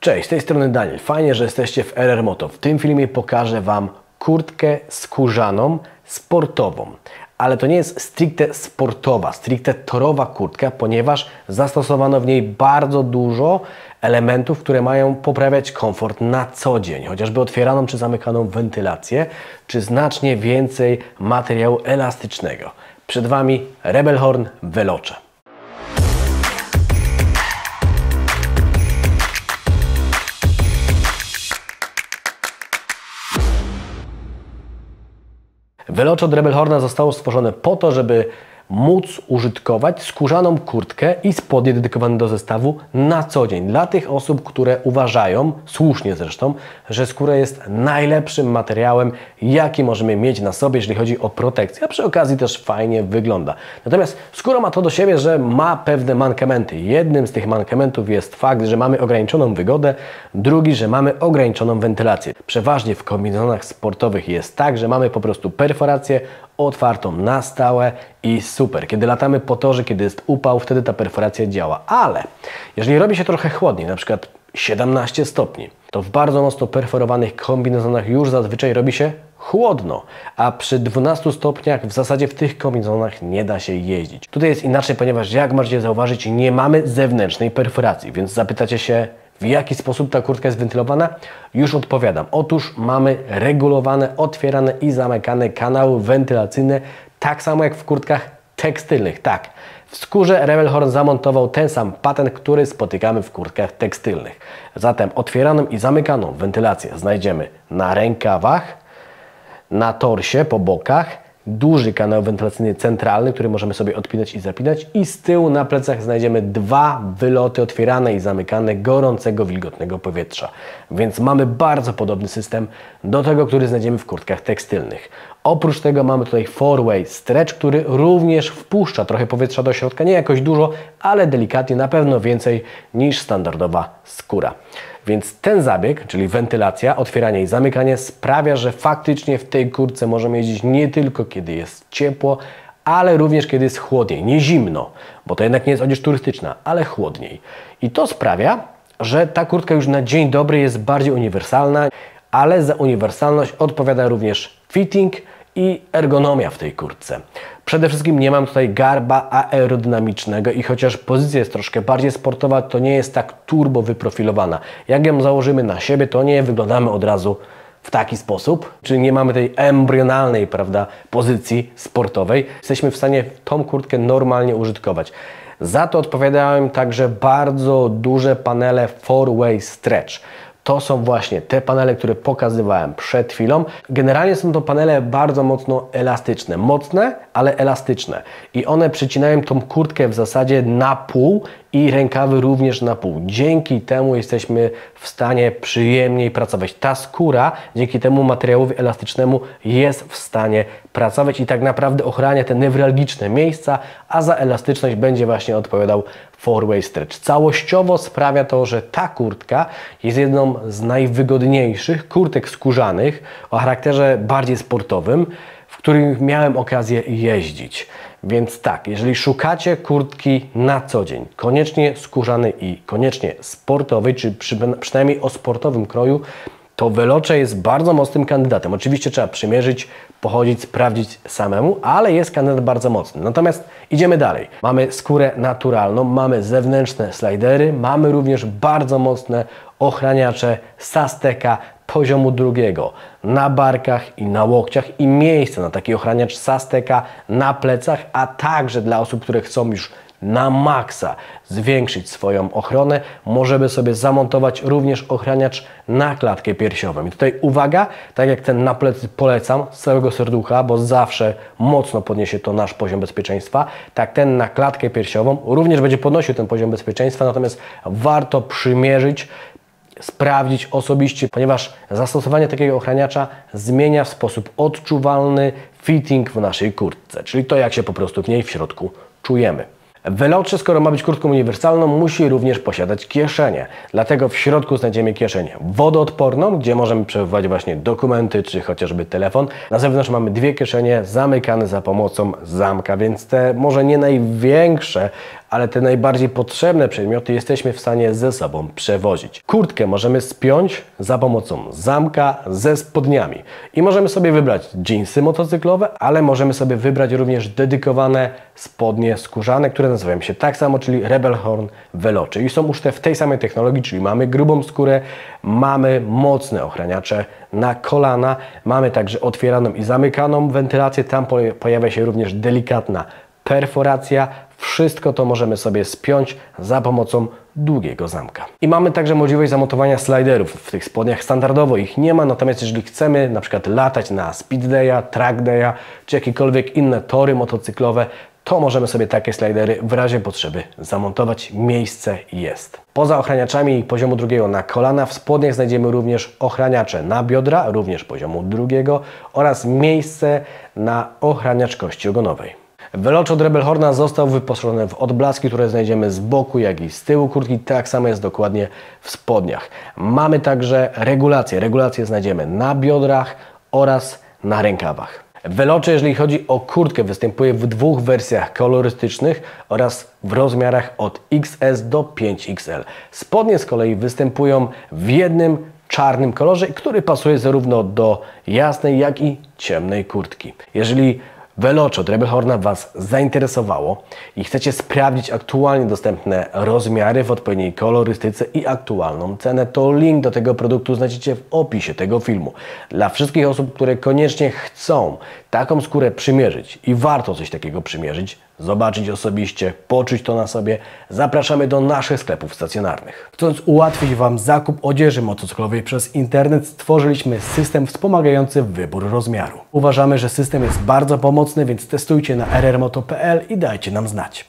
Cześć, z tej strony Daniel. Fajnie, że jesteście w RR Moto. W tym filmie pokażę Wam kurtkę skórzaną, sportową. Ale to nie jest stricte sportowa, stricte torowa kurtka, ponieważ zastosowano w niej bardzo dużo elementów, które mają poprawiać komfort na co dzień. Chociażby otwieraną czy zamykaną wentylację, czy znacznie więcej materiału elastycznego. Przed Wami Rebelhorn Veloce. Veloce od Rebelhorna zostało stworzone po to, żeby móc użytkować skórzaną kurtkę i spodnie dedykowane do zestawu na co dzień. Dla tych osób, które uważają, słusznie zresztą, że skóra jest najlepszym materiałem, jaki możemy mieć na sobie, jeżeli chodzi o protekcję, a przy okazji też fajnie wygląda. Natomiast skóra ma to do siebie, że ma pewne mankamenty. Jednym z tych mankamentów jest fakt, że mamy ograniczoną wygodę, drugi, że mamy ograniczoną wentylację. Przeważnie w kombinezonach sportowych jest tak, że mamy po prostu perforację otwartą na stałe i super. Kiedy latamy po torze, kiedy jest upał, wtedy ta perforacja działa. Ale jeżeli robi się trochę chłodniej, na przykład 17 stopni, to w bardzo mocno perforowanych kombinezonach już zazwyczaj robi się chłodno, a przy 12 stopniach w zasadzie w tych kombinezonach nie da się jeździć. Tutaj jest inaczej, ponieważ jak możecie zauważyć, nie mamy zewnętrznej perforacji, więc zapytacie się, w jaki sposób ta kurtka jest wentylowana? Już odpowiadam. Otóż mamy regulowane, otwierane i zamykane kanały wentylacyjne, tak samo jak w kurtkach tekstylnych. Tak, w skórze Rebelhorn zamontował ten sam patent, który spotykamy w kurtkach tekstylnych. Zatem otwieraną i zamykaną wentylację znajdziemy na rękawach, na torsie, po bokach, duży kanał wentylacyjny centralny, który możemy sobie odpinać i zapinać i z tyłu na plecach znajdziemy dwa wyloty otwierane i zamykane gorącego, wilgotnego powietrza. Więc mamy bardzo podobny system do tego, który znajdziemy w kurtkach tekstylnych. Oprócz tego mamy tutaj four-way stretch, który również wpuszcza trochę powietrza do środka, nie jakoś dużo, ale delikatnie, na pewno więcej niż standardowa skóra. Więc ten zabieg, czyli wentylacja, otwieranie i zamykanie sprawia, że faktycznie w tej kurtce możemy jeździć nie tylko kiedy jest ciepło, ale również kiedy jest chłodniej, nie zimno, bo to jednak nie jest odzież turystyczna, ale chłodniej. I to sprawia, że ta kurtka już na dzień dobry jest bardziej uniwersalna, ale za uniwersalność odpowiada również fitting i ergonomia w tej kurtce. Przede wszystkim nie mam tutaj garba aerodynamicznego i chociaż pozycja jest troszkę bardziej sportowa, to nie jest tak turbo wyprofilowana. Jak ją założymy na siebie, to nie wyglądamy od razu w taki sposób, czyli nie mamy tej embrionalnej prawda, pozycji sportowej. Jesteśmy w stanie tą kurtkę normalnie użytkować. Za to odpowiadają także bardzo duże panele four-way stretch to są właśnie te panele, które pokazywałem przed chwilą. Generalnie są to panele bardzo mocno elastyczne, mocne, ale elastyczne. I one przycinają tą kurtkę w zasadzie na pół i rękawy również na pół. Dzięki temu jesteśmy w stanie przyjemniej pracować. Ta skóra dzięki temu materiałowi elastycznemu jest w stanie pracować i tak naprawdę ochrania te newralgiczne miejsca, a za elastyczność będzie właśnie odpowiadał four-way stretch. Całościowo sprawia to, że ta kurtka jest jedną z najwygodniejszych kurtek skórzanych o charakterze bardziej sportowym, w których miałem okazję jeździć. Więc tak, jeżeli szukacie kurtki na co dzień, koniecznie skórzany i koniecznie sportowej, czy przy, przynajmniej o sportowym kroju, to Veloce jest bardzo mocnym kandydatem. Oczywiście trzeba przymierzyć, pochodzić, sprawdzić samemu, ale jest kandydat bardzo mocny. Natomiast idziemy dalej. Mamy skórę naturalną, mamy zewnętrzne slidery, mamy również bardzo mocne ochraniacze Sasteka poziomu drugiego na barkach i na łokciach i miejsce na taki ochraniacz Sasteka na plecach, a także dla osób, które chcą już na maksa zwiększyć swoją ochronę, możemy sobie zamontować również ochraniacz na klatkę piersiową. I tutaj uwaga, tak jak ten na plecy polecam z całego serducha, bo zawsze mocno podniesie to nasz poziom bezpieczeństwa, tak ten na klatkę piersiową również będzie podnosił ten poziom bezpieczeństwa, natomiast warto przymierzyć sprawdzić osobiście, ponieważ zastosowanie takiego ochraniacza zmienia w sposób odczuwalny fitting w naszej kurtce, czyli to jak się po prostu w niej w środku czujemy. Veloce, skoro ma być kurtką uniwersalną, musi również posiadać kieszenie. Dlatego w środku znajdziemy kieszeń wodoodporną, gdzie możemy przechowywać właśnie dokumenty czy chociażby telefon. Na zewnątrz mamy dwie kieszenie zamykane za pomocą zamka, więc te może nie największe, ale te najbardziej potrzebne przedmioty jesteśmy w stanie ze sobą przewozić. Kurtkę możemy spiąć za pomocą zamka ze spodniami i możemy sobie wybrać jeansy motocyklowe, ale możemy sobie wybrać również dedykowane spodnie skórzane, które nazywają się tak samo, czyli Rebel Horn Veloce i są użyte w tej samej technologii, czyli mamy grubą skórę, mamy mocne ochraniacze na kolana, mamy także otwieraną i zamykaną wentylację, tam pojawia się również delikatna perforacja. Wszystko to możemy sobie spiąć za pomocą długiego zamka. I mamy także możliwość zamontowania sliderów. W tych spodniach standardowo ich nie ma, natomiast jeżeli chcemy na przykład latać na speed day'a, track czy jakiekolwiek inne tory motocyklowe, to możemy sobie takie slidery w razie potrzeby zamontować. Miejsce jest. Poza ochraniaczami poziomu drugiego na kolana w spodniach znajdziemy również ochraniacze na biodra, również poziomu drugiego oraz miejsce na ochraniacz kości ogonowej. Welocz od Rebel Horna został wyposażony w odblaski, które znajdziemy z boku, jak i z tyłu kurtki. Tak samo jest dokładnie w spodniach. Mamy także regulację. Regulację znajdziemy na biodrach oraz na rękawach. Veloce, jeżeli chodzi o kurtkę, występuje w dwóch wersjach kolorystycznych oraz w rozmiarach od XS do 5XL. Spodnie z kolei występują w jednym czarnym kolorze, który pasuje zarówno do jasnej, jak i ciemnej kurtki. Jeżeli Veloce od Rebel Horna Was zainteresowało i chcecie sprawdzić aktualnie dostępne rozmiary w odpowiedniej kolorystyce i aktualną cenę, to link do tego produktu znajdziecie w opisie tego filmu. Dla wszystkich osób, które koniecznie chcą taką skórę przymierzyć i warto coś takiego przymierzyć, zobaczyć osobiście, poczuć to na sobie, zapraszamy do naszych sklepów stacjonarnych. Chcąc ułatwić Wam zakup odzieży motocyklowej przez internet, stworzyliśmy system wspomagający wybór rozmiaru. Uważamy, że system jest bardzo pomocny, więc testujcie na rrmoto.pl i dajcie nam znać.